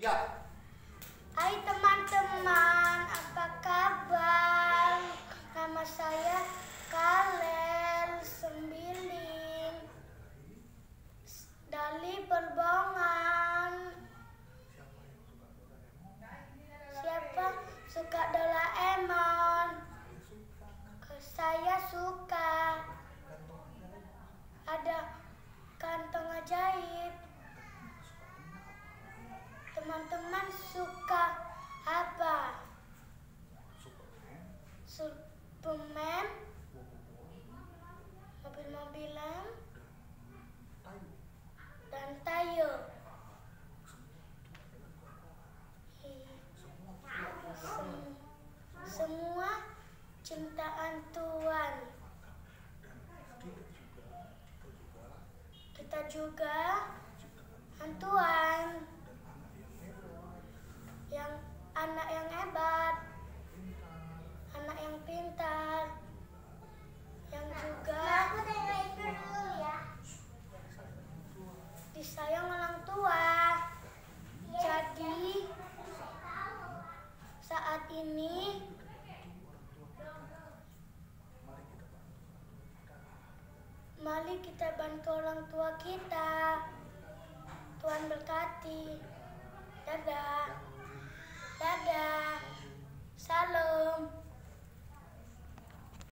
Yeah. Cintaan Tuhan. Kita juga hantuan yang anak yang hebat, anak yang pintar, yang juga disayang orang tua. Jadi saat ini kita bantu orang tua kita.